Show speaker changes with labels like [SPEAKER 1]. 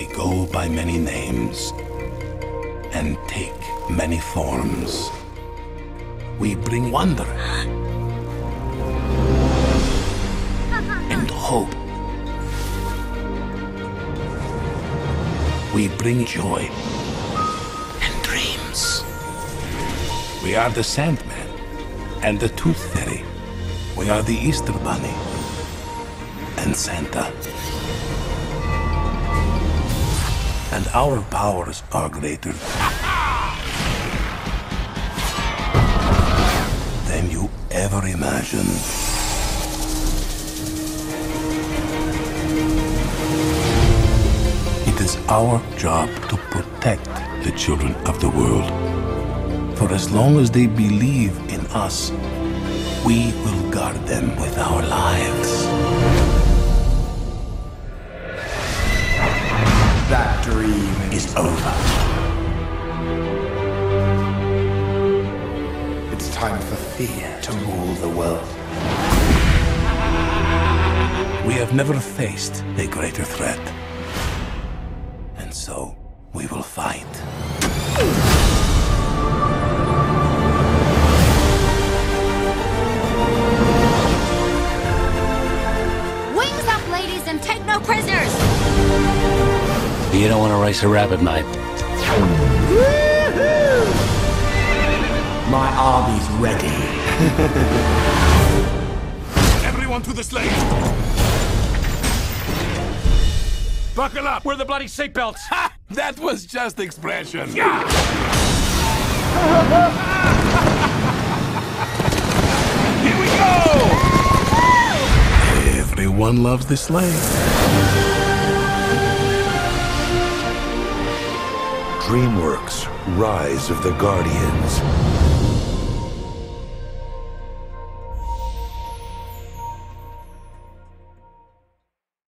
[SPEAKER 1] We go by many names and take many forms. We bring wonder and hope. We bring joy and dreams. We are the Sandman and the Tooth Fairy. We are the Easter Bunny and Santa. And our powers are greater than you ever imagined. It is our job to protect the children of the world. For as long as they believe in us, we will guard them with our lives.
[SPEAKER 2] Over. It's time for fear to rule the world.
[SPEAKER 1] We have never faced a greater threat. And so, we will fight.
[SPEAKER 3] Wings up, ladies, and take no prisoners!
[SPEAKER 4] You don't want to race a rabbit, mate.
[SPEAKER 2] My army's ready.
[SPEAKER 1] Everyone to the sleigh! Buckle up!
[SPEAKER 4] Where are the bloody seatbelts?
[SPEAKER 1] Ha! That was just expression. Here we go! Everyone loves the sleigh.
[SPEAKER 5] DreamWorks Rise of the Guardians.